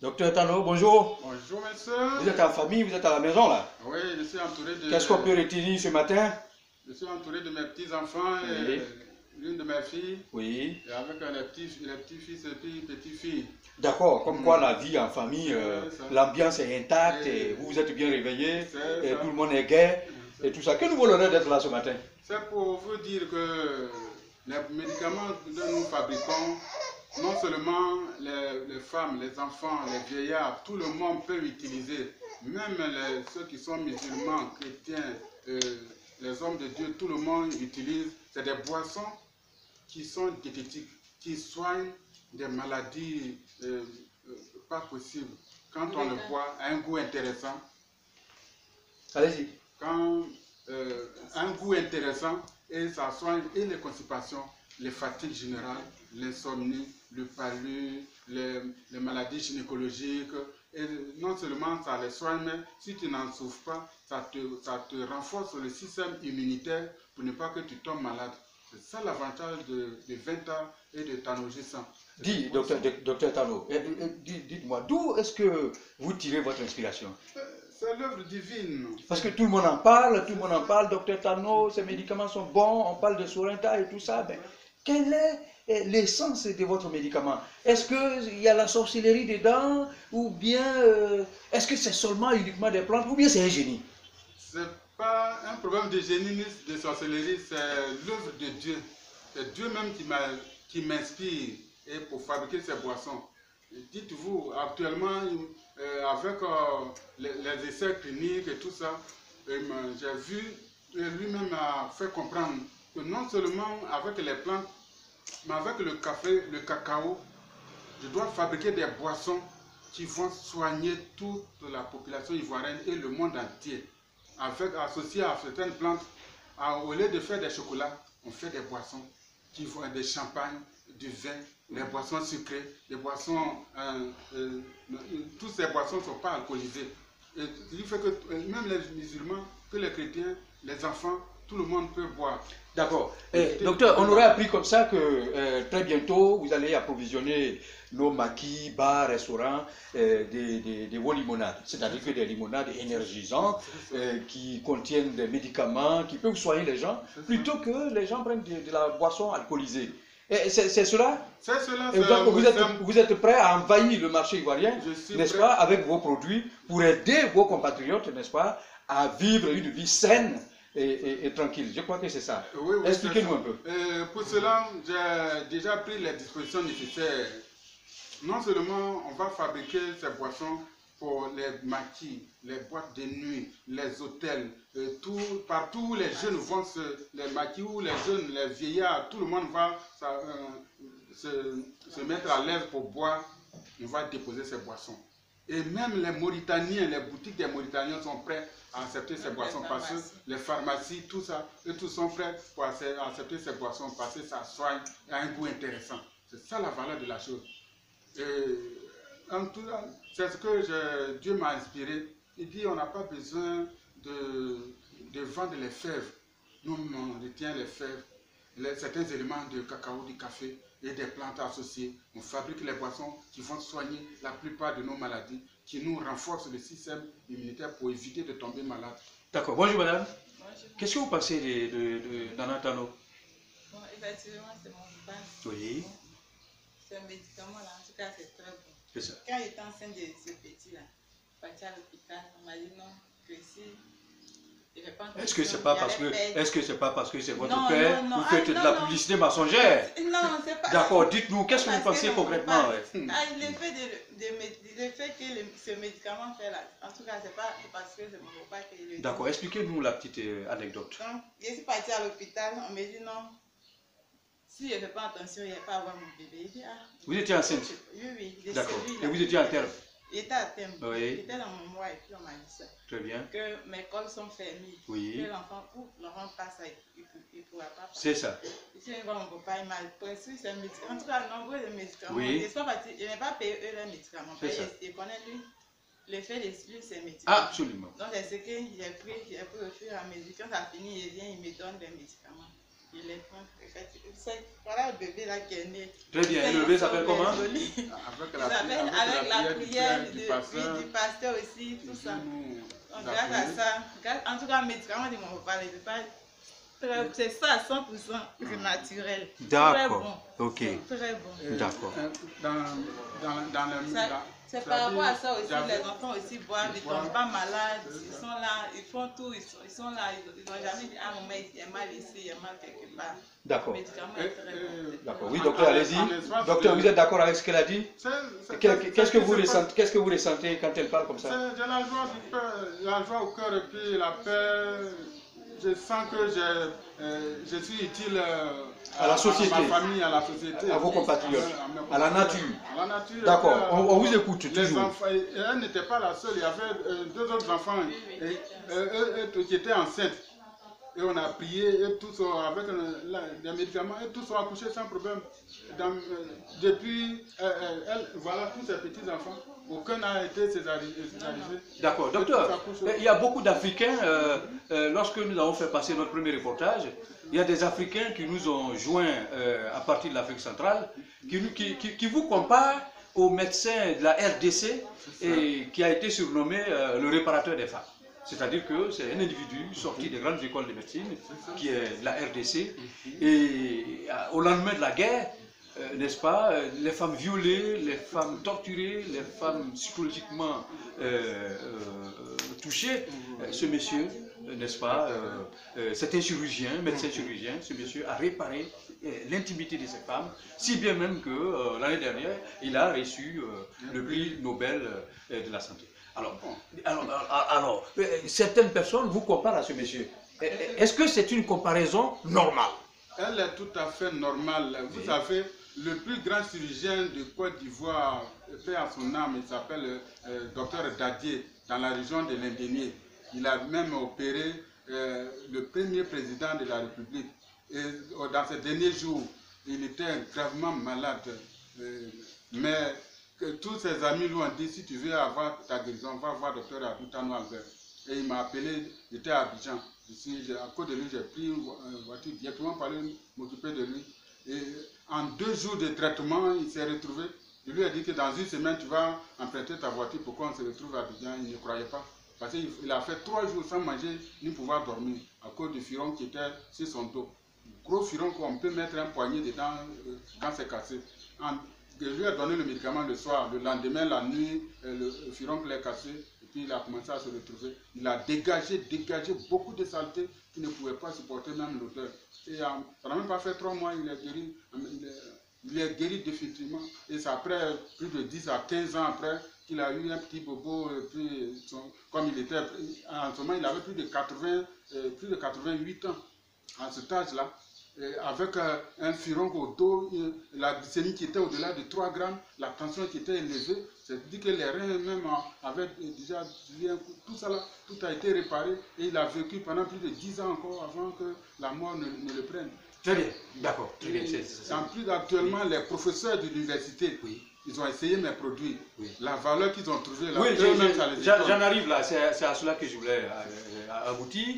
Docteur Tano, bonjour. Bonjour, monsieur. Vous êtes en famille, vous êtes à la maison là. Oui, je suis entouré de. Qu'est-ce qu'on peut retenir ce matin? Je suis entouré de mes petits-enfants et l'une de mes filles. Oui. Et avec les petits, les petits-fils et puis petites-filles. D'accord, comme quoi la vie en famille, euh, l'ambiance est intacte, Et- et vous vous êtes bien réveillés, et ça. tout le monde est gai, et tout ça. Que nous vaut l'honneur d'être là ce matin? C'est pour vous dire que les médicaments que nous fabriquons, non seulement les, les femmes, les enfants, les vieillards, tout le monde peut utiliser. Même les- ceux qui sont musulmans, chrétiens, euh, les hommes de Dieu, tout le monde utilise. C'est des boissons qui sont diététiques, qui soignent des maladies euh, euh, pas possibles. Quand on le boit, a un goût intéressant. Allez-y. quand euh, un goût intéressant et ça soigne et les constipations, les fatigues générales, l'insomnie, le palud, les, les maladies gynécologiques. Et non seulement ça les soigne, mais si tu n'en souffres pas, ça te, ça te renforce le système immunitaire pour ne pas que tu tombes malade. C'est ça l'avantage de, de 20 ans et de Tanogissant. Dis, docteur, doc- docteur Tano, eh, eh, dis- dites-moi, d'où est-ce que vous tirez votre inspiration? C'est l'œuvre divine. Parce que tout le monde en parle, tout le monde en parle, docteur Tano, ces médicaments sont bons, on parle de Sorenta et tout ça. Mais quelle est eh, l'essence de votre médicament Est-ce qu'il y a la sorcellerie dedans Ou bien euh, est-ce que c'est seulement uniquement des plantes Ou bien c'est un génie? C'est pas un problème de génie ni de sorcellerie, c'est l'œuvre de Dieu. C'est Dieu même qui m'inspire pour fabriquer ces boissons. Dites-vous, actuellement, euh, avec euh, les, essais cliniques et tout ça, j'ai vu, lui-même a fait comprendre que non seulement avec les plantes, mais avec le café, le cacao, je dois fabriquer des boissons qui vont soigner toute la population ivoirienne et le monde entier. Avec, associé à certaines plantes, au lieu de faire des chocolats, on fait des boissons qui vont des champagnes, du vin, des boissons sucrées, des boissons. euh, euh, toutes ces boissons ne sont pas alcoolisées. Et qui fait que euh, même les musulmans, que les chrétiens, les enfants, tout le monde peut boire. D'accord. Eh, docteur, on aurait appris comme ça que euh, très bientôt, vous allez approvisionner nos maquis, bars, restaurants, euh, des, des, des limonades. C'est-à-dire que des limonades énergisantes euh, qui contiennent des médicaments, qui peuvent soigner les gens, plutôt que les gens prennent de, de la boisson alcoolisée. C'est cela C'est cela, donc, vous êtes, vous êtes prêt à envahir le marché ivoirien, n'est-ce pas, avec vos produits, pour aider vos compatriotes, n'est-ce pas, à vivre une vie saine et, et- et tranquille. Je crois que c'est ça. Oui, oui, Expliquez-nous un peu. Euh, pour cela, j'ai déjà pris les dispositions nécessaires. Non seulement on va fabriquer ces boissons pour les maquis, les boîtes de nuit, les hôtels, euh, tout, partout où les jeunes vont se, les maquis, où les jeunes, les vieillards, tout le monde va ça, euh, se, se mettre à l'aise pour boire, on va déposer ces boissons. Et même les Mauritaniens, les boutiques des Mauritaniens sont prêts à accepter ces boissons parce que les pharmacies, tout ça, eux tous sont prêts pour acce- accepter ces boissons parce que ça soigne et a un goût intéressant. C'est ça la valeur de la chose. Et en tout cas, c'est ce que je- Dieu m'a inspiré. Il dit on n'a pas besoin de, de vendre les fèves. Nous, on retient les fèves, les- certains éléments de cacao, du café et des plantes associées. On fabrique les boissons qui vont soigner la plupart de nos maladies, qui nous renforcent le système immunitaire pour éviter de tomber malade. D'accord. Bonjour madame. Je- Qu'est-ce que vous pensez de, de, de Nanatano Bon, effectivement, c'est mon base. Oui. Ce médicament-là, en tout cas, c'est très bon. C'est ça. Quand j'étais enceinte de ce petit-là, parti à l'hôpital, on m'a dit non, que si Est-ce que c'est pas parce que est-ce que c'est pas parce que c'est votre Non, père non, non, Vous ah, faites de la publicité mensongère? Non, c'est pas. D'accord, dites-nous, qu'est-ce que vous pensez que concrètement pas- ouais. Ah, le fait, de, fait que le- ce médicament fait là, en tout cas, c'est pas parce que c'est mon papa qui le. D'accord, expliquez-nous la petite euh, anecdote. Donc, je suis partie à l'hôpital, on me dit non. Si je ne fais pas attention, il n'y a pas à avoir mon bébé. Ah, Vous étiez enceinte? Oui, oui, de D'accord. Et vous étiez à terme était à terme. Oui. J'étais dans mon mois et puis on m'a dit ça. Très bien. Que mes cols sont fermés. Oui. Que l'enfant, l'enfant passe, il ne pourra pas. C'est ça. Ici, mon papa, il m'a prescrit ces médicaments. En tout cas, nombreux de médicaments. Oui. Je ne pas parti- je n'ai pas payé eux leurs médicaments. C'est ça. je connais lui, l'effet de lui, ces médicaments. Absolument. Donc, c'est ce que j'ai pris, j'ai pris au fur et à mesure. Quand ça finit, il vient, il me donne des médicaments. Je. Effectivement, c'est- Voilà le bébé là qui est né. Très bien. Et le bébé s'appelle comment. Avec la, prière- avec la du prière du pasteur, oui, du pasteur aussi, tout ça. Donc, grâce à ça, grâce- en tout cas, médicaments de mon papa, je pas. C'est ça à 100% c'est naturel. D'accord. Très bon. Ok. Très bon. Euh, D'accord. euh, Dans, dans, dans le, Ça- dans- C'est par rapport à ça aussi, les enfants aussi boivent, ils ne tombent pas malades, ils sont là, ils font tout, ils sont, ils sont là, ils n'ont jamais dit ah maman il y a mal ici, il y a mal quelque part. D'accord. Le médicament est très euh, bon. D'accord. Oui, docteur, allez-y. Docteur, vous êtes d'accord avec ce qu'elle a dit Qu'est-ce que vous ressentez Qu'est-ce que vous ressentez quand elle parle comme ça j'ai la joie du cœur, la joie au cœur et puis la paix. Je sens que j'ai, euh, je suis utile euh, À la société. à ma famille, à la société, À vos compatriotes. à la nature. À la nature. D'accord. Puis, On- on vous écoute les toujours. enfants, et elle n'était pas la seule. Il y avait euh, deux autres enfants et, euh, eux, eux, qui étaient enceintes. Et on a prié, et tous ont- avec euh, la- les médicaments, et tous ont accouché sans problème. Dans, euh, depuis, euh, elle, voilà tous ces petits-enfants, aucun n'a été césarisé. D'accord, docteur. Il y a beaucoup d'Africains, euh, lorsque nous avons fait passer notre premier reportage, il y a des Africains qui nous ont joints à partir de l'Afrique centrale, qui, nous- qui, qui- qui vous comparent au médecin de la RDC et qui a été surnommé euh, le réparateur des femmes. C'est-à-dire que c'est un individu sorti des grandes écoles de médecine, qui est de la RDC, et au lendemain de la guerre, euh, n'est-ce pas, euh, les femmes violées, les femmes torturées, les femmes psychologiquement euh, euh, touchées, ce monsieur, n'est-ce pas, c'est un chirurgien, médecin chirurgien, ce monsieur a réparé l'intimité de ces femmes, si bien même que euh, l'année dernière, il a reçu euh, le prix Nobel euh, de la santé. Alors, alors, alors, certaines personnes vous comparent à ce monsieur. Est-ce que c'est une comparaison normale? Elle est tout à fait normale. Vous Oui. savez, le plus grand chirurgien de Côte d'Ivoire, paix à son âme, il s'appelle docteur Dadier, dans la région de l'Indénié. Il a même opéré le premier président de la République. Et euh, dans ces derniers jours, il était gravement malade. Euh, mais tous ses amis lui ont dit, si tu veux avoir ta guérison, va voir docteur Aboutano Albert. Et il m'a appelé, j'étais à Abidjan. À cause de lui, j'ai pris une vo- une voiture directement pour aller m'occuper de lui. Et en deux jours de traitement, il s'est retrouvé. Je lui ai dit que dans une semaine, tu vas emprunter ta voiture pour qu'on se retrouve à Abidjan. Il ne croyait pas. Parce qu'il il a fait trois jours sans manger ni pouvoir dormir à cause du furon qui était sur son dos. Gros furon qu'on peut mettre un poignet dedans euh, quand c'est cassé. En- je lui ai donné le médicament le soir. Le lendemain, la nuit, euh, le, le furon l'est cassé. Et puis il a commencé à se retrouver. Il a dégagé, dégagé beaucoup de saleté qu'il ne pouvait pas supporter même l'odeur. Et euh, ça n'a même pas fait trois mois, il est guéri. Il est, il est guéri définitivement. Et c'est après plus de 10 à 15 ans après qu'il a eu un petit bobo. Et puis, comme il était, en ce moment, il avait plus de 80, euh, plus de 88 ans à cet âge-là. Et avec euh, un furon au dos, euh, la glycémie qui était au-delà de 3 grammes, la tension qui était élevée, c'est dit que les reins même euh, avaient déjà subi un coup. Tout ça là, tout a été réparé et il a vécu pendant plus de 10 ans encore avant que la mort ne, ne le prenne. Très bien, d'accord, très bien. En plus, actuellement, les professeurs de l'université, Oui. Ils ont essayé mes produits. Oui. La valeur qu'ils ont trouvée là, Oui, j'en arrive là, c'est à cela que je voulais euh, euh, aboutir.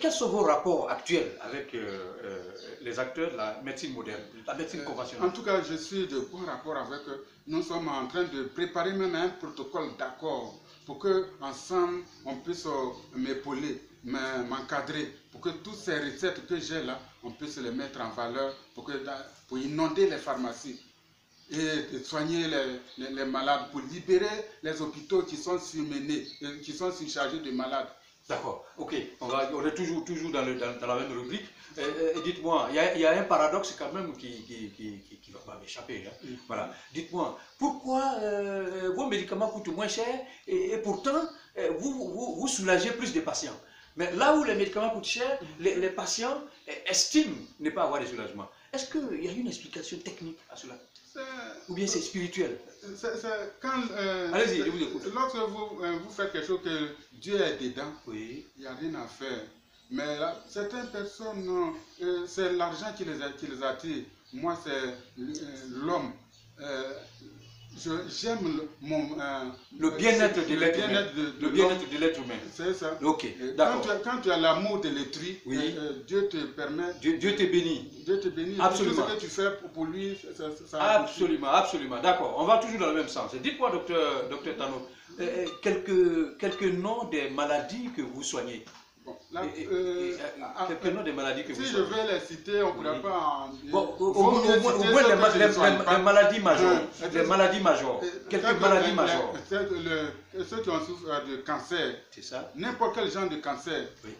Quels sont vos rapports actuels avec euh, euh, les acteurs de la médecine moderne, la médecine En conventionnelle? tout cas, je suis de bon rapport avec eux. Nous sommes en train de préparer même un protocole d'accord pour que ensemble on puisse euh, m'épauler, me- m'encadrer, pour que toutes ces recettes que j'ai là, on puisse les mettre en valeur pour, que, pour inonder les pharmacies et de soigner les, les- les malades, pour libérer les hôpitaux qui sont surmenés, euh, qui sont surchargés de malades. D'accord, ok. On, va, on est toujours, toujours dans, le, dans, dans la même rubrique. Euh, euh, Dites-moi, il y, a- il y a un paradoxe quand même qui ne qui, qui, qui- va pas m'échapper. hein. Mm. Voilà. Dites-moi, pourquoi euh, vos médicaments coûtent moins cher et, et pourtant euh, vous, vous, vous soulagez plus des patients? Mais là où les médicaments coûtent cher, les, les patients estiment ne pas avoir de soulagement. Est-ce qu'il y a une explication technique à cela? Ou bien c'est spirituel quand, euh, Allez-y, je vous écoute. Lorsque vous, euh, vous faites quelque chose que Dieu est dedans, Oui. il n'y a rien à faire. Mais là, certaines personnes, euh, c'est l'argent qui les, a- qui les attire. Moi, c'est l'homme. Euh, J'aime le, mon, euh, Le bien-être de l'être humain. Le bien-être de l'être humain. C'est ça. Ok, Quand tu, as, quand tu as l'amour de l'autrui, Oui. euh, euh, Dieu te permet, Dieu, Dieu te bénit. Dieu te bénit. Absolument. Tout ce que tu fais pour, pour lui, ça, ça- Absolument, absolument. D'accord. On va toujours dans le même sens. Dites-moi, docteur, docteur Tano, euh, euh, quelques, quelques noms des maladies que vous soignez. Bon, là, Et- et- euh, et, quelques noms des maladies que vous si je soignez. vais les citer, on ne pourra Oui. pas en. Bon, au, moins, les, je maladies majeures. Les maladies majeures. Quelques maladies majeures. ceux qui ont souffert de cancer, C'est ça n'importe quel genre de cancer, Oui.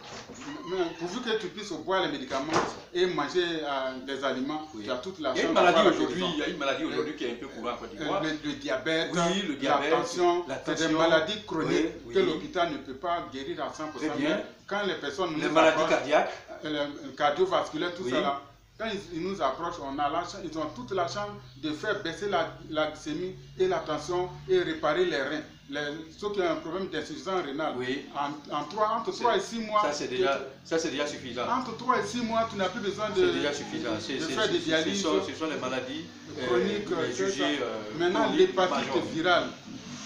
mais pourvu que tu puisses boire les médicaments et manger euh, les aliments, Oui. tu as toute la Il y a une chance maladie aujourd'hui, il y a une maladie aujourd'hui qui est un peu courante en Côte Euh, d'Ivoire. le, le diabète, Oui, le diabète, la tension, c'est des maladies chroniques que l'hôpital ne peut pas guérir à 100%. Très bien. Quand les personnes Les maladies cardiaques. euh, le- le cardiovasculaire, tout Oui. ça là, quand ils, ils nous approchent, on a la chance, ils ont toute la chance de faire baisser la, la glycémie et la tension et réparer les reins. Les, ceux qui ont un problème d'insuffisance rénale, Oui. en, en trois- entre 3 et 6 mois, Ça, c'est déjà, ça, déjà suffisant. entre 3 et 6 mois, tu n'as plus besoin de, déjà suffisant. De faire des dialyses. Ce sont, ce sont les maladies euh, chronique, euh, c'est jugées, euh, Maintenant, chroniques l'hépatite virale.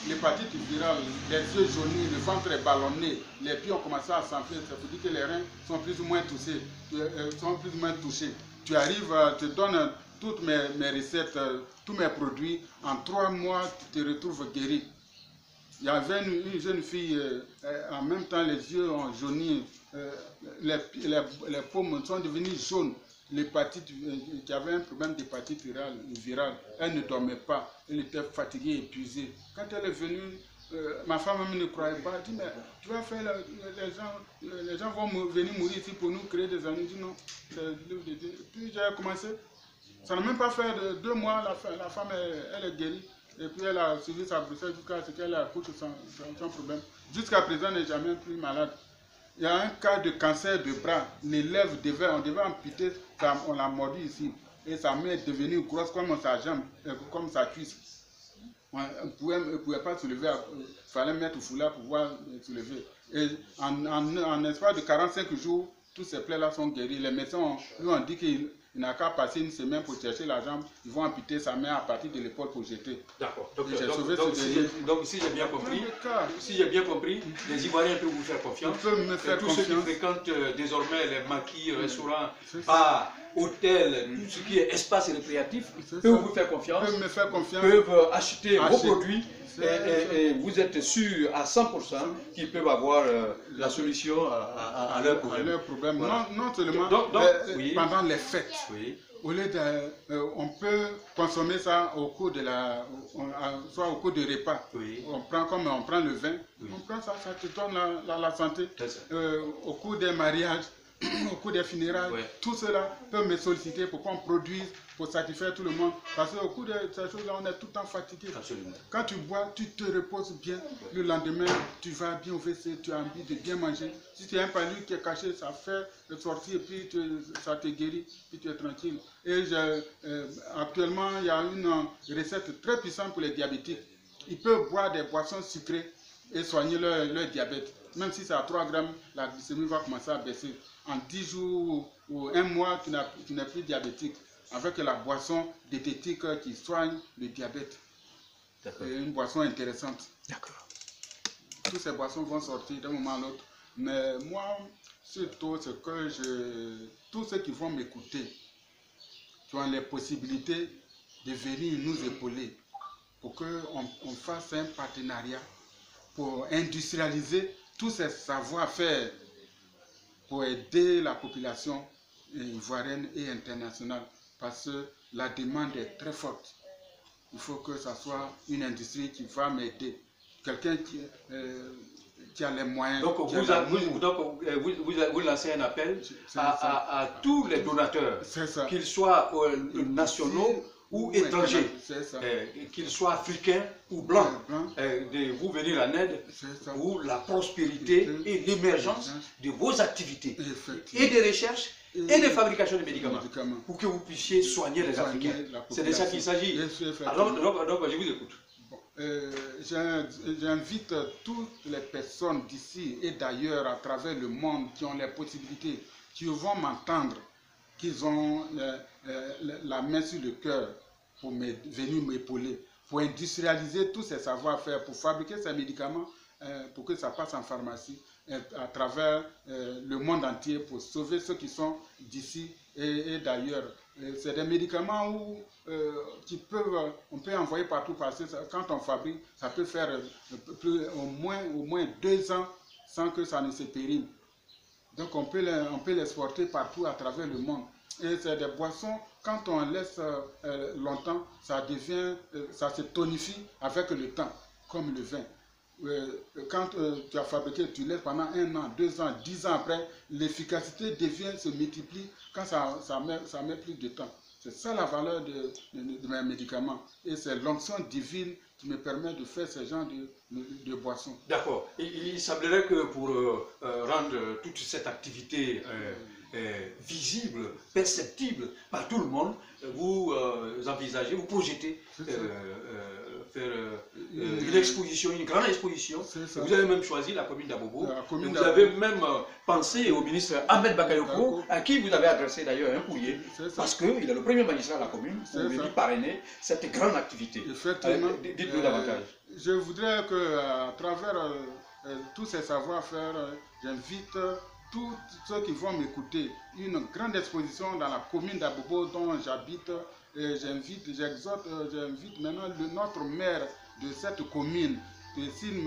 L'hépatite virale, les yeux jaunis, le ventre est ballonné, les pieds ont commencé à s'enfler, ça veut dire que les reins sont plus ou moins touchés. euh, sont plus ou moins touchés. Tu arrives, euh, tu donnes toutes mes, mes recettes, euh, tous mes produits, en trois mois, tu te retrouves guéri. Il y avait une, une jeune fille, en même temps, les yeux ont jauni, les, les, les paumes sont devenues jaunes. Euh, qui avait un problème d'hépatite virale, virale, elle ne dormait pas, elle était fatiguée, épuisée. Quand elle est venue, euh, ma femme même ne croyait pas, elle dit, mais tu vas faire, les, gens, les gens vont venir mourir ici pour nous créer des amis. Je dis non, c'est. Puis j'ai commencé, ça n'a même pas fait de- deux mois, la, femme, elle, est guérie. Et puis elle a suivi sa grossesse jusqu'à ce qu'elle accouche sans, sans problème. Jusqu'à présent, elle n'est jamais plus malade. Il y a un cas de cancer de bras. L'élève devait, on devait amputer, on l'a mordu ici. Et sa main est devenue grosse comme sa jambe, euh, comme sa cuisse. On ne pouvait, pouvait pas se lever, il fallait mettre au foulard pour pouvoir euh, se lever. Et en, en, de 45 jours, tous ces plaies-là sont guéries. Les médecins lui ont dit qu'il il n'a qu'à passer une semaine pour chercher la jambe. Ils vont amputer sa main à partir de l'épaule pour jeter. D'accord. Donc, donc, sauvé donc, ce si donc, si j'ai bien compris, si j'ai bien compris, les Ivoiriens peuvent vous faire confiance. Ils peuvent me Et faire tous ceux qui fréquentent euh, désormais les maquis, restaurants, bars, hôtels, tout ce qui est espace récréatif, peuvent ça. vous faire Ils confiance, peuvent me faire confiance. peuvent acheter vos produits et, vous êtes sûr à 100% qu'ils peuvent avoir euh, la solution à, à- à leur problème. Voilà. Non, non seulement Donc- donc, euh, oui. pendant les fêtes. Oui, Au lieu de, euh, on peut consommer ça au cours de la, on- soit au cours du repas. oui, On prend comme on prend le vin, on prend ça, ça te donne la, la, la santé. au cours des mariages, au cours des funérailles, Ouais. tout cela peut me solliciter pour qu'on produise, pour satisfaire tout le monde. Parce qu'au cours de ces choses-là, on est tout le temps fatigué. Absolument. Quand tu bois, tu te reposes bien. Le lendemain, tu vas bien au WC, tu as envie de bien manger. Si tu as un palu qui est caché, ça fait sortir et puis tu- ça te guérit, puis tu es tranquille. Et je- euh, actuellement, il y a une euh, recette très puissante pour les diabétiques. Ils peuvent boire des boissons sucrées et soigner leur, leur diabète. Même si c'est à 3 grammes, la glycémie va commencer à baisser. En 10 jours ou un mois, tu n'es plus diabétique. Avec la boisson diététique qui soigne le diabète. D'accord. C'est une boisson intéressante. D'accord. Toutes ces boissons vont sortir d'un moment à l'autre. Mais moi, surtout, ce que je. Tous ceux qui vont m'écouter, qui ont les possibilités de venir nous épauler pour qu'on on fasse un partenariat pour industrialiser tous ces savoir-faire pour aider la population euh, ivoirienne et internationale parce que la demande est très forte. Il faut que ça soit une industrie qui va m'aider. Quelqu'un qui, euh, qui a les moyens. Donc, a vous, a- vous- donc, euh, vous, lancez un appel à, ça. à- à tous les donateurs, qu'ils soient euh, nationaux ou étrangers, euh, qu'ils soient africains ou blancs, Blanc, euh, de vous venir en aide pour la prospérité et l'émergence de vos activités et de recherche et de fabrication de médicaments Médicaments. pour que vous puissiez soigner les Africains. C'est de ça qu'il s'agit. Alors, donc, donc, je vous écoute. Bon, euh, j'in- J'invite toutes les personnes d'ici et d'ailleurs à travers le monde qui ont les possibilités, qui vont m'entendre, qui ont euh, euh, la main sur le cœur pour venir m'épauler, pour industrialiser tous ces savoir-faire, pour fabriquer ces médicaments, euh, pour que ça passe en pharmacie euh, à travers le monde entier pour sauver ceux qui sont d'ici et, d'ailleurs. C'est des médicaments où, qui peuvent, on peut envoyer partout parce que quand on fabrique, ça peut faire au, moins, au moins deux ans sans que ça ne se périme. Donc on peut l'exporter partout à travers le monde. Et c'est des boissons, quand on laisse euh, longtemps, ça devient, euh, ça se tonifie avec le temps, comme le vin. Euh, quand tu as fabriqué, tu laisses pendant un an, deux ans, dix ans après, l'efficacité devient, se multiplie quand ça, ça, met, ça met plus de temps. C'est ça la valeur de, de- mes médicaments. Et c'est l'onction divine qui me permet de faire ce genre de, de, boissons. D'accord. Il, semblerait que pour rendre toute cette activité euh, visible, perceptible par tout le monde, euh, vous euh, envisagez, vous projetez euh, faire Une- exposition, une grande exposition. Vous avez même choisi la commune d'Abobo. Vous avez même pensé au ministre Ahmed Bakayoko, à qui vous avez adressé d'ailleurs un courrier, parce qu'il est le premier magistrat de la commune pour venir parrainer cette grande activité. Dites-nous davantage. Je voudrais que à travers tous ces savoir-faire, j'invite tous ceux qui vont m'écouter une grande exposition dans la commune d'Abobo dont j'habite. J'invite, j'exhorte, euh, j'invite maintenant le- notre maire de cette commune, s'il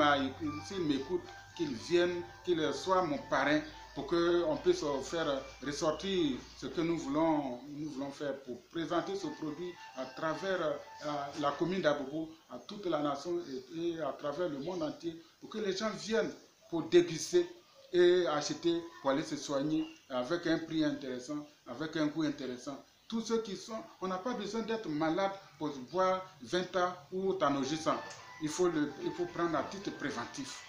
m'écoute, qu'il vienne, qu'il soit mon parrain pour qu'on puisse faire ressortir ce que nous voulons, nous voulons faire pour présenter ce produit à travers euh, la commune d'Abobo, à toute la nation et à travers le monde entier, pour que les gens viennent pour déguster et acheter pour aller se soigner avec un prix intéressant, avec un goût intéressant. Tous ceux qui sont, on n'a pas besoin d'être malade pour boire 20 ans ou tanogissant. Il faut, le, il faut prendre à titre préventif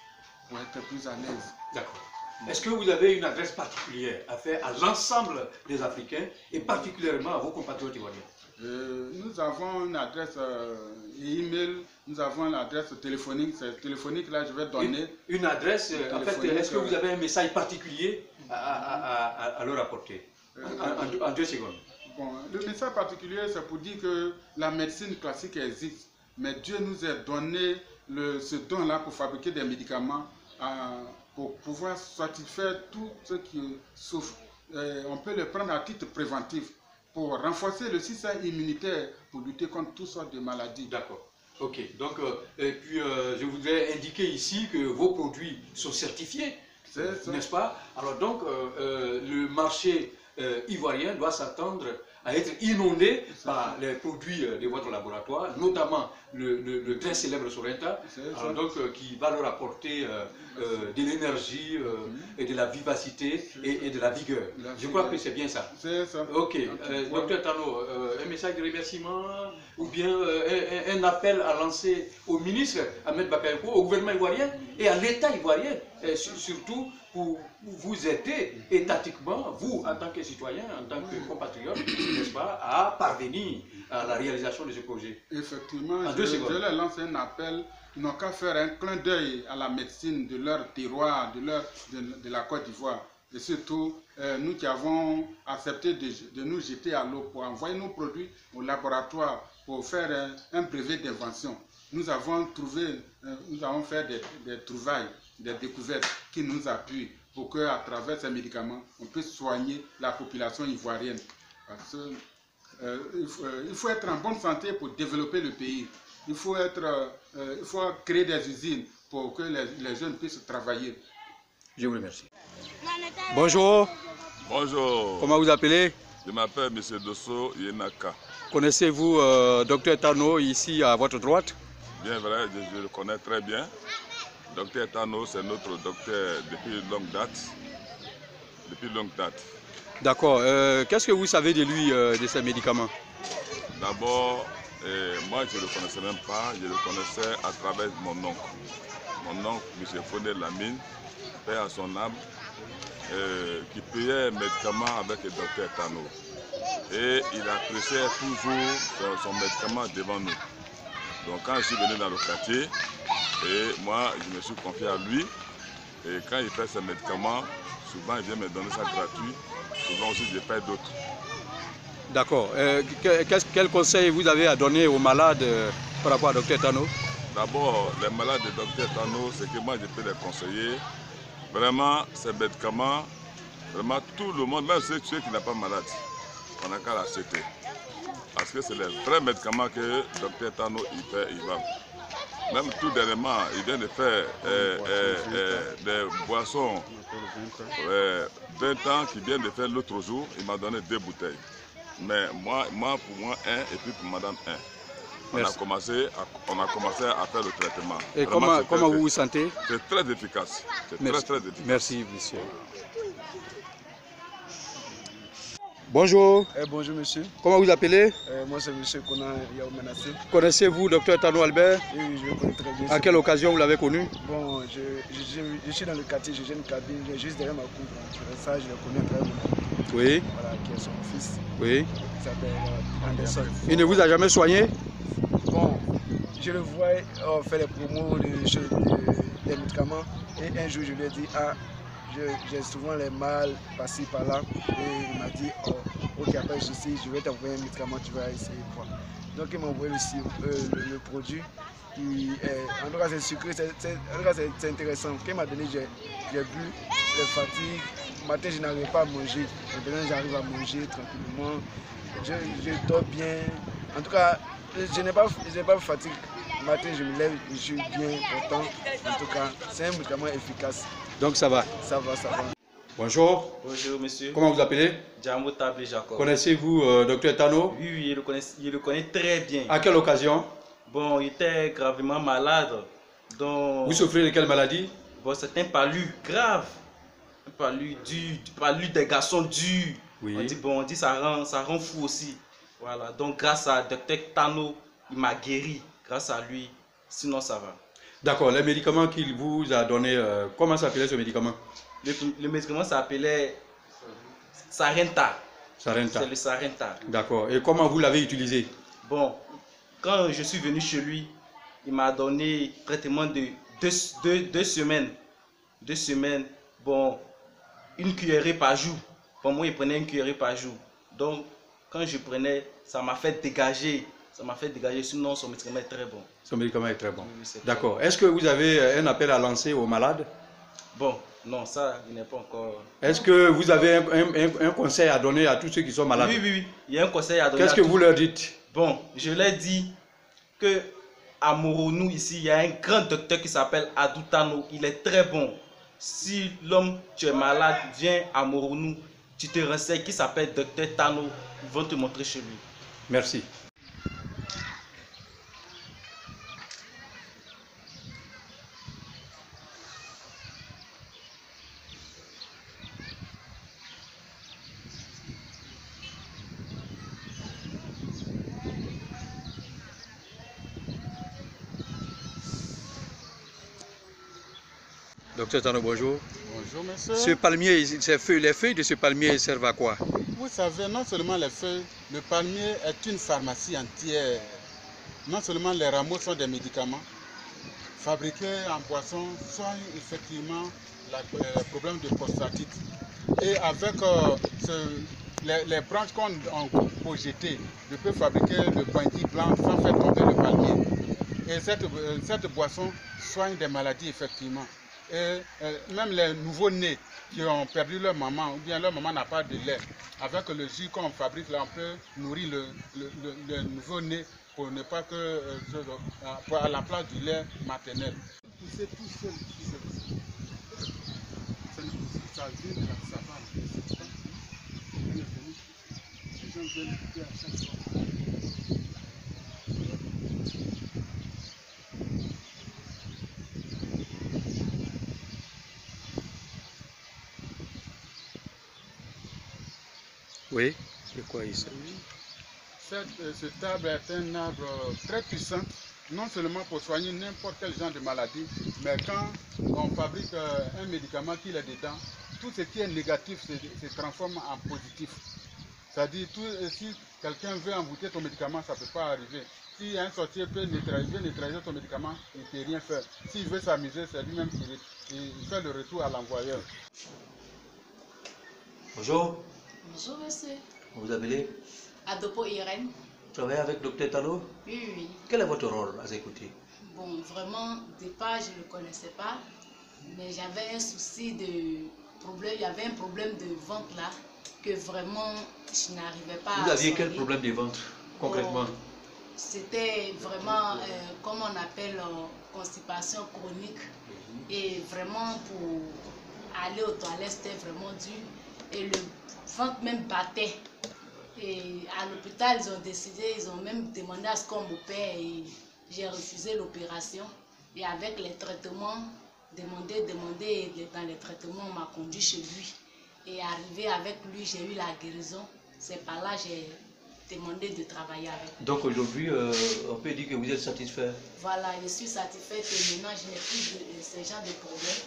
pour être plus à l'aise. D'accord. Est-ce que vous avez une adresse particulière à faire à l'ensemble des Africains et particulièrement à vos compatriotes ivoiriens? Euh, nous avons une adresse euh, email, nous avons l'adresse téléphonique. C'est téléphonique là, je vais donner. Une, une adresse, euh, en fait, est-ce que vous euh, avez un message particulier à, à- à- à- à leur apporter? Euh, en, en deux- en deux secondes. Bon, le message particulier, c'est pour dire que la médecine classique existe, mais Dieu nous a donné le, ce don-là pour fabriquer des médicaments, pour pouvoir satisfaire tous ceux qui souffrent. Euh, on peut le prendre à titre préventif pour renforcer le système immunitaire, pour lutter contre toutes sortes de maladies. D'accord. Ok. Donc, euh, et puis, euh, je voudrais indiquer ici que vos produits sont certifiés, n'est-ce pas? Alors donc, euh, le marché ivoirien doit s'attendre à être inondé par les produits de votre laboratoire, notamment le, le- le très célèbre ça. alors donc, euh, qui va leur apporter euh, euh, de l'énergie euh, et de la vivacité et, et de la vigueur. La Je crois que c'est bien ça. C'est ça. Ok, euh, docteur Tano, euh, un message de remerciement ou bien euh, un, un appel à lancer au ministre Ahmed Bakayoko, au gouvernement ivoirien et à l'État ivoirien, surtout pour vous aider étatiquement, vous en tant que citoyen, en tant que compatriote, n'est-ce pas, à parvenir à la réalisation de ce projet. Effectivement, En je, leur lance un appel. Ils n'ont qu'à faire un clin d'œil à la médecine de leur terroir, de, leur, de, de la Côte d'Ivoire. Et surtout, euh, nous qui avons accepté de, de nous jeter à l'eau pour envoyer nos produits au laboratoire pour faire un, un brevet d'invention. Nous avons trouvé, euh, nous avons fait des, des trouvailles, des découvertes qui nous appuient pour qu'à travers ces médicaments, on puisse soigner la population ivoirienne. Parce que euh, il, faut, euh, il faut être en bonne santé pour développer le pays. Il faut, être, euh, il faut créer des usines pour que les, les jeunes puissent travailler. Je vous remercie. Bonjour, Bonjour, comment vous appelez? Je m'appelle M. Dosso Yenaka. Connaissez-vous euh, docteur Tano ici à votre droite? Bien vrai, je, je le connais très bien. Docteur Tano, c'est notre docteur depuis longue date. Depuis longue date. D'accord. Euh, Qu'est-ce que vous savez de lui, euh, de ses médicaments? D'abord, euh, moi je ne le connaissais même pas, je le connaissais à travers mon oncle. Mon oncle, M. Faunet Lamine, père à son âme, euh, qui payait un médicament avec le docteur Tano. Et il appréciait toujours son, son médicament devant nous. Donc quand je suis venu dans le quartier, et moi je me suis confié à lui, et quand il fait ses médicaments, souvent il vient me donner ça gratuit, souvent aussi je paye d'autres. D'accord. Euh, quel conseil vous avez à donner aux malades euh, par rapport à Dr Tano? D'abord, les malades de Dr Tano, c'est que moi je peux les conseiller. Vraiment, ces médicaments, vraiment tout le monde, même ceux, qui n'ont pas malade, on n'a qu'à l'acheter. Parce que c'est les vrais médicaments que Dr Tano il fait, il vend. Même tout dernièrement, il vient de faire euh, des boissons euh, 20 ans qu'il vient de faire l'autre jour, il m'a donné deux bouteilles. Mais moi, moi pour moi, un et puis pour madame, un. On a, commencé à, on a commencé à faire le traitement. Et Vraiment, comment, comment très- vous vous sentez C'est très efficace. C'est très, Merci. très efficace. Merci, monsieur. Bonjour, Eh, bonjour monsieur, comment vous appelez Eh, moi c'est monsieur Conan Yao Menassé. Connaissez-vous Dr Tano Albert oui, je le connais très bien. À quelle occasion vous l'avez connu Bon, je, je, je, je suis dans le quartier, j'ai une cabine, juste derrière ma cour. Ça, je le connais très bien. Oui, Voilà, qui est son fils, oui. qui s'appelle euh, Anderson. Il ne vous a jamais soigné? Bon, je le vois euh, faire les promos de, de- des médicaments. Et un jour, je lui ai dit, ah, je- j'ai souvent les mal par-ci, par-là. Et il m'a dit, oh, ok, après ceci, je vais t'envoyer un médicament, tu vas essayer voir. Donc, il m'a envoyé le, euh, le, le produit. Qui est- en tout cas, c'est sucré, c'est- c'est- en tout cas, c'est c'est intéressant. Quand il m'a donné, j'ai j'ai bu, les fatigues. Le matin, je n'arrivais pas à manger. Maintenant, j'arrive à manger tranquillement. Je, je dors bien. En tout cas, je n'ai pas, je n'ai pas de fatigue. Le matin, je me lève, je suis bien content. En tout cas, c'est un médicament efficace. Donc ça va. Ça va, ça va. Bonjour, Bonjour monsieur, comment vous appelez? Djambo Table Jacob. Connaissez-vous euh, Dr Tano? Oui, oui, je le, connais, je le connais très bien. À quelle occasion? Bon, il était gravement malade. Donc, Vous souffrez de quelle maladie? bon, c'est un palu grave. Un palu dur, un palu des garçons durs. Oui. On dit, bon, on dit ça rend, ça rend fou aussi. Voilà, donc grâce à Dr Tano, il m'a guéri. Grâce à lui, sinon ça va. D'accord, les médicaments qu'il vous a donnés, euh, comment s'appelait ce médicament? Le, le médicament s'appelait Sarenta. Sarenta. C'est le Sarenta. D'accord, et comment vous l'avez utilisé? Bon, quand je suis venu chez lui, il m'a donné traitement de deux, deux, deux semaines. Deux semaines, bon, une cuillerée par jour. Pour moi, il prenait une cuillerée par jour. Donc, quand je prenais, ça m'a fait dégager. Ça m'a fait dégager, sinon son médicament est très bon. Ce médicament est très bon. Oui, D'accord. Est-ce que vous avez euh, un appel à lancer aux malades? Bon, non, ça, il n'est pas encore. Est-ce que vous avez un, un- conseil à donner à tous ceux qui sont malades? Oui, oui, oui. Il y a un conseil à donner. Qu'est-ce que tous- vous leur dites? Bon, je leur dis que à Moronou, ici, il y a un grand docteur qui s'appelle Adoutano. Il est très bon. Si l'homme, tu es malade, viens à Moronou, tu te renseignes qui s'appelle docteur Tano. Ils vont te montrer chez lui. Merci. Docteur Tano, bonjour. Bonjour monsieur. Ce palmier, ces feuilles, les feuilles de ce palmier servent à quoi? Vous savez, non seulement les feuilles, le palmier est une pharmacie entière. Non seulement les rameaux sont des médicaments fabriqués en boisson, soignent effectivement la- euh, le problème de prostatite. Et avec euh, ce- les, les branches qu'on on projetées, je peux fabriquer le bandit blanc sans faire tomber le palmier. Et cette, euh, cette boisson soigne des maladies effectivement. Et euh, même les nouveaux-nés qui ont perdu leur maman, ou bien leur maman n'a pas de lait, avec le jus qu'on fabrique là, on peut nourrir le, le, le- nouveau-né pour ne pas que euh, euh, à la place du lait maternel. Oui, de quoi il s'agit? Cette, euh, ce arbre est un arbre euh, très puissant, non seulement pour soigner n'importe quel genre de maladie, mais quand on fabrique euh, un médicament qui est dedans, tout ce qui est négatif se, se transforme en positif. C'est-à-dire, si quelqu'un veut emboutir ton médicament, ça ne peut pas arriver. Si un sorcier peut neutraliser, neutraliser ton médicament, il ne peut rien faire. S'il veut s'amuser, c'est lui-même qui fait le retour à l'envoyeur. Bonjour, Bonjour monsieur. vous vous appelez Adopo Irène. Vous travaillez avec Dr Talo Oui, oui, oui. Quel est votre rôle à côtés Bon, vraiment, au départ, je ne le connaissais pas. Mais j'avais un souci de problème. Il y avait un problème de ventre là que vraiment je n'arrivais pas Vous à aviez quel problème de ventre concrètement? Bon, C'était vraiment, euh, comme on appelle, euh, constipation chronique. Et vraiment, pour aller aux toilettes, c'était vraiment dur. Et le ventre même battait. Et à l'hôpital, ils ont décidé, ils ont même demandé à ce qu'on m'opère. Et j'ai refusé l'opération. Et avec les traitements, demandé, demandé, et dans les traitements, on m'a conduit chez lui. Et arrivé avec lui, j'ai eu la guérison. C'est par là que j'ai demandé de travailler avec. Donc aujourd'hui, euh, on peut dire que vous êtes satisfait Voilà, je suis satisfaite et maintenant je n'ai plus de, de ce genre de problème.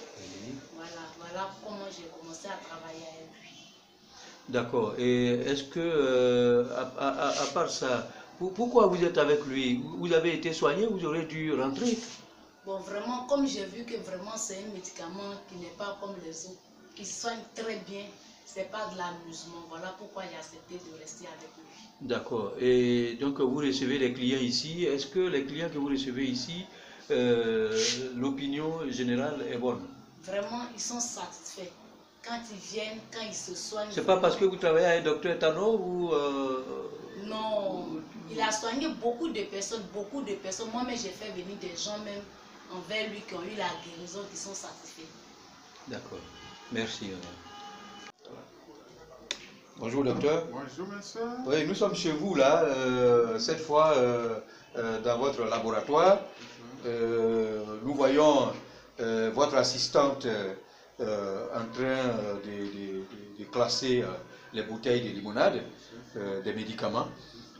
Voilà, voilà comment j'ai commencé à travailler avec lui. D'accord. Et est-ce que, euh, à, à- à- part ça, pour- pourquoi vous êtes avec lui? Vous avez été soigné, vous aurez dû rentrer? Bon, vraiment, comme j'ai vu que vraiment c'est un médicament qui n'est pas comme les autres, qui soigne très bien, c'est pas de l'amusement. Voilà pourquoi j'ai accepté de rester avec lui. D'accord. Et donc vous recevez les clients ici. Est-ce que les clients que vous recevez ici, euh, l'opinion générale est bonne? Vraiment, ils sont satisfaits. Quand ils viennent, quand ils se soignent. C'est pas parce que vous travaillez avec docteur Tano ou... euh, Non, il a soigné beaucoup de personnes, beaucoup de personnes. Moi-même, j'ai fait venir des gens même envers lui qui ont eu la guérison, qui sont satisfaits. D'accord. Merci. Bonjour docteur. Bonjour monsieur. Oui, nous sommes chez vous là, euh, cette fois euh, euh, dans votre laboratoire. Euh, nous voyons euh, votre assistante euh, en train euh, de, de- de- classer les bouteilles de limonade, euh, des médicaments.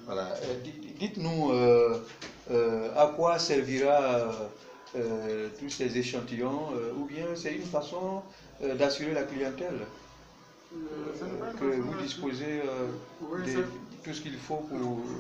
Voilà. Euh, di- Dites-nous à quoi servira tous ces échantillons, ou bien c'est une façon d'assurer la clientèle que vous disposez Oui, de c'est- tout ce qu'il faut pour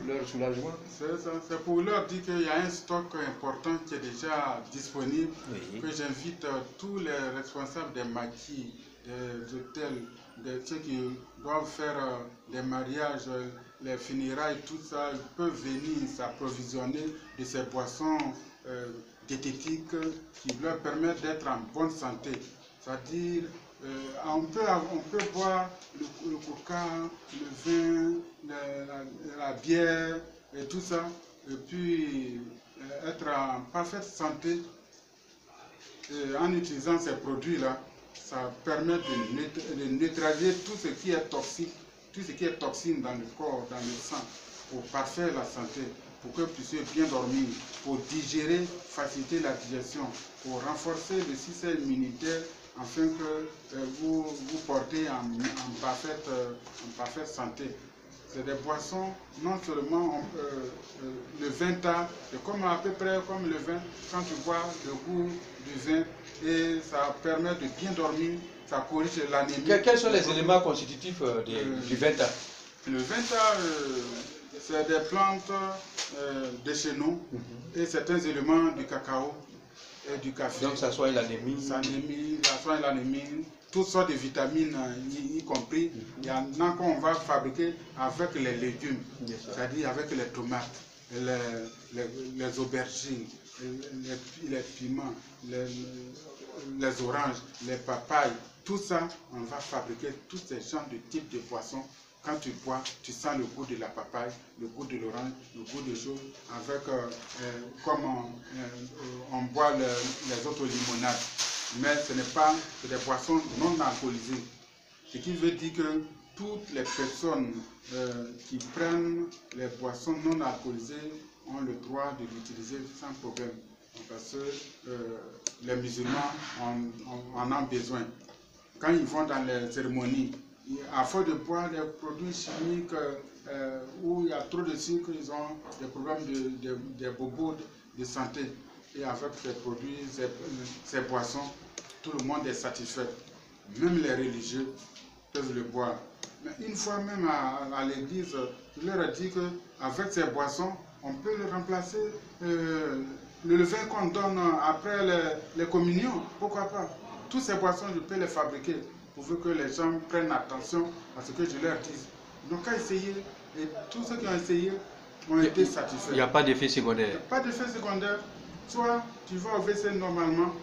leur soulagement. C'est ça, c'est pour leur dire qu'il y a un stock important qui est déjà disponible, Oui. que j'invite euh, tous les responsables des maquis, des hôtels, de ceux qui doivent faire euh, des mariages, euh, les funérailles, tout ça, ils peuvent venir s'approvisionner de ces boissons euh, diététiques qui leur permettent d'être en bonne santé. C'est-à-dire, euh, on, peut, on peut boire le, coca, le vin, la, bière et tout ça, et puis euh, être en parfaite santé. En utilisant ces produits-là, ça permet de, de neutraliser tout ce qui est toxique, tout ce qui est toxine dans le corps, dans le sang, pour parfaire la santé, pour que vous puissiez bien dormir, pour digérer, faciliter la digestion, pour renforcer le système immunitaire afin que euh, vous vous portez en, en parfaite, euh, en parfaite santé. C'est des boissons, non seulement on- euh, euh, le vin tard, c'est comme à peu près comme le vin, quand tu bois le goût du vin, et ça permet de bien dormir, ça corrige l'anémie. Que- Quels sont les éléments constitutifs euh, du Venta Le vin tard, c'est des plantes de chez nous et certains éléments du cacao et du café. Donc ça soigne l'anémie. Ça ça soigne l'anémie, toutes sortes de vitamines y, y compris. Il y en a qu'on va fabriquer avec les légumes, c'est-à-dire avec les tomates, les, les, les aubergines, les, les piments, les, oranges, les papayes. Tout ça, on va fabriquer tous ces genres de types de boissons. Quand tu bois, tu sens le goût de la papaye, le goût de l'orange, le goût de choses, avec euh, euh, comme on, euh, boit le- les autres limonades. Mais ce n'est pas des boissons non alcoolisées. Ce qui veut dire que toutes les personnes qui prennent les boissons non alcoolisées ont le droit de l'utiliser sans problème. Parce que les musulmans en, ont besoin. Quand ils vont dans les cérémonies, à force de boire des produits chimiques euh, où il y a trop de sucre, ils ont des problèmes de, de- bobos de, santé. Et avec ces produits, ces, boissons, tout le monde est satisfait. Même les religieux peuvent le boire. Mais une fois même à, l'église, je leur ai dit qu'avec ces boissons, on peut le remplacer. euh, le vin qu'on donne après les, les communions, pourquoi pas? Toutes ces boissons, je peux les fabriquer pour que les gens prennent attention à ce que je leur dis. Donc, qu'à essayer, et tous ceux qui ont essayé ont été satisfaits. Il n'y a pas d'effet secondaire. Pas d'effet secondaire. Soit tu vas au WC normalement,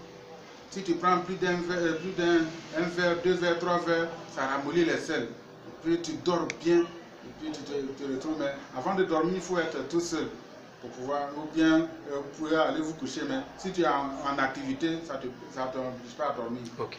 si tu prends plus d'un verre, euh, plus d'un un verre, deux verres, trois verres, ça ramollit les selles. Et puis tu dors bien, et puis tu te, te retrouves. Mais avant de dormir, il faut être tout seul pour pouvoir, ou bien euh, vous pouvez aller vous coucher. Mais si tu es en, en activité, ça ne t'oblige pas à dormir. Ok.